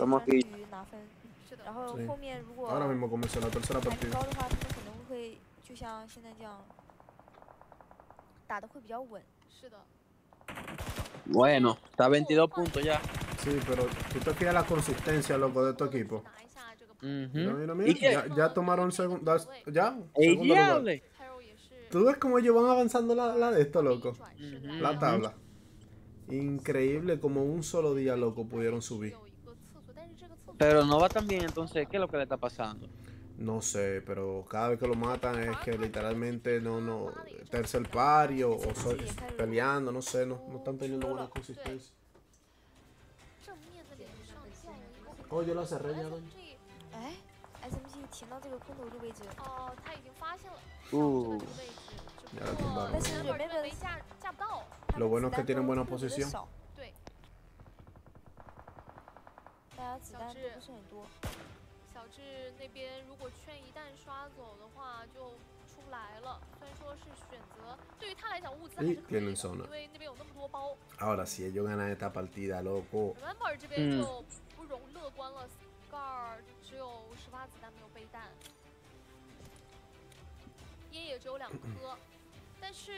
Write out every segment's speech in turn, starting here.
Estamos 专注 aquí. 于拿分，是的，然后 Sí. 后面如果 Ahora mismo comenzó la tercera 排名 partida. 高的话，他们可能会就像现在这样打的会比较稳。是的， Bueno, está 22 puntos ya. Sí, pero tú te fijas la consistencia, loco, de tu equipo. 拿一下这个 Mira, Ujú. mira, ¿Y mira, qué? ya, ya tomaron segundo, ya, ¡Ey, segundo lugar. diable! Hero 也是 ¿Tú ves cómo ellos van avanzando la, la de esto, loco? 转身 Ujú. La tabla. Increíble como un solo día, loco, pudieron subir. 有 Pero no va tan bien, entonces, ¿qué es lo que le está pasando? No sé, pero cada vez que lo matan es que literalmente no, no, tercer pario o so, peleando, no sé, no, no están teniendo buena consistencia. Oh, yo la cerré ya, doña. Uh, ya la. Lo bueno es que tienen buena posición. 大家子弹都小智不是很多。小智那边如果圈一旦刷走的话，就出不来了。虽然说是选择，对于他来讲物资还是可以的，因为那边有那么多包。Ahora, si ellos ganan esta partida, loco. Remember 这边嗯就不容乐观了，Scar 只有十发子弹没有备弹，烟也只有两颗，但是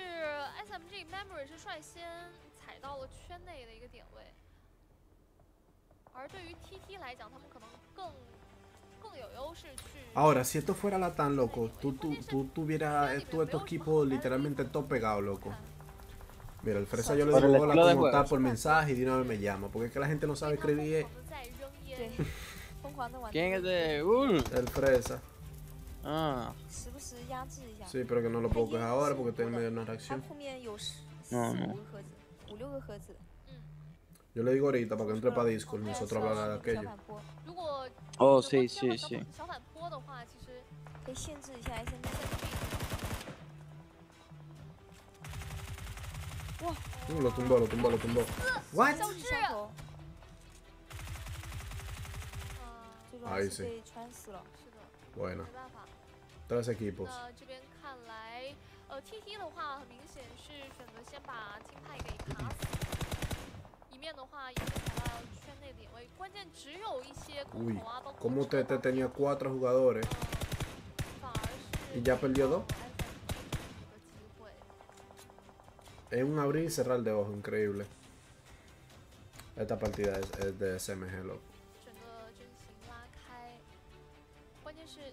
SMG Memory 是率先踩到了圈内的一个点位，而对于 TT 来讲，他们可能更更有优势去。 Ahora, si esto fuera la tan loco, tú, tú, tú tuvieras eh, tú estos equipos literalmente todos pegados, loco. Mira, el fresa yo le Por el digo hola estilo de cómo está juego. por mensaje y de una vez me llama. Porque es que la gente no sabe 非常 escribir 疯狂地在扔烟对，疯狂的往 ¿Quién es de...? Uh, el fresa. ah, 时不时压制一下。 Sí, pero que no lo puedo coger ahora porque estoy en medio de una 它 reacción. 后面 Yo le digo ahorita para que entre para Discord nosotros hablar oh, de aquello. Oh, sí, sí, sí. Uh, lo tumbó, lo tumbó, lo tumbó. What? Ahí sí. Bueno. Tres equipos. Uy, como usted tenía cuatro jugadores y ya perdió dos. Es un abrir y cerrar de ojo, increíble. Esta partida es, de SMG, loco.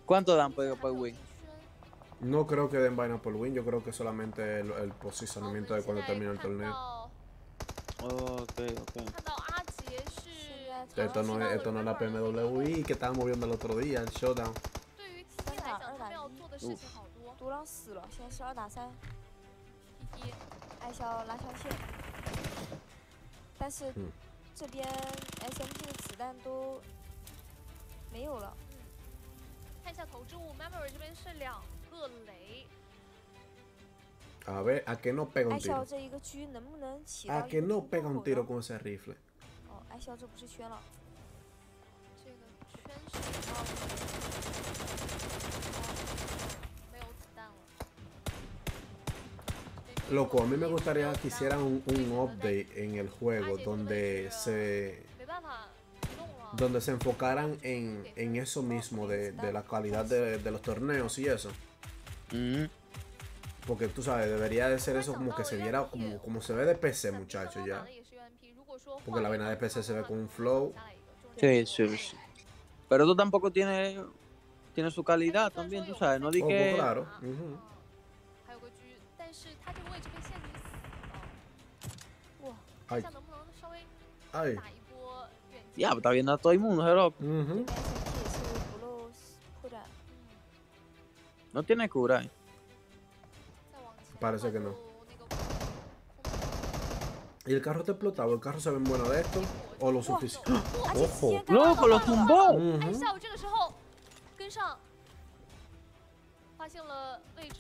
¿Cuánto dan por, win? No creo que den vaina por win, yo creo que solamente el, posicionamiento de cuando termina el torneo. Ok, ok. 看到阿杰是现在 Esto no es, esto no es la PMWI que estábamos viendo el otro día, el showdown. 对于 TT 来讲，他们要做的事情好多。独狼死了，现在是二打三， TT 艾肖拉条线，但是嗯这边 SMG 的子弹都没有了。看一下投掷物，Memory 这边是两个雷， A ver, ¿a qué no pega un 艾肖 tiro? 这一个狙能不能起到 ¿A 一 que 个 no 突 pega 破 un 口 tiro 呢 con ese rifle? 哦，艾肖这不是圈了，这个圈是到了，没有子弹了。 Loco, a mí me gustaría que hicieran un, un update en el juego donde se, 没办法移动了。 donde se enfocaran en, en eso mismo, de, de la calidad de, de los torneos y eso. Mm, Porque tú sabes, debería de ser eso como que se viera como, como se ve de PC, muchachos, ya. Porque la vaina de PC se ve con un flow. Sí, sí, sí. Pero tú tampoco tienes tiene su calidad también, tú sabes, no di oh, claro. Ah. Ay. Ay. Ya, pues, está viendo a todo el mundo, pero... No tiene cura, eh. Parece que no. Y el carro está explotado, el carro se ve en buena de esto o lo suficiente. ¡Ojo! ¡Loco, lo tumbó! Uh -huh.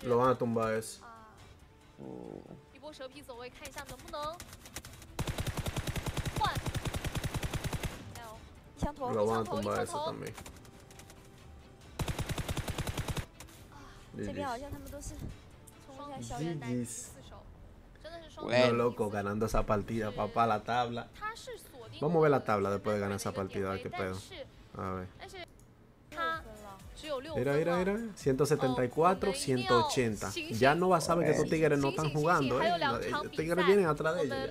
Lo van a tumbar eso. Lo van a tumbar eso también. GG's. Bueno, loco, ganando esa partida, papá, la tabla. Vamos a ver la tabla después de ganar esa partida, a ver qué pedo. A ver. Mira, mira, mira. 174, 180. Ya no vas a saber que estos tigres no están jugando, eh. Tigres vienen atrás de ellos.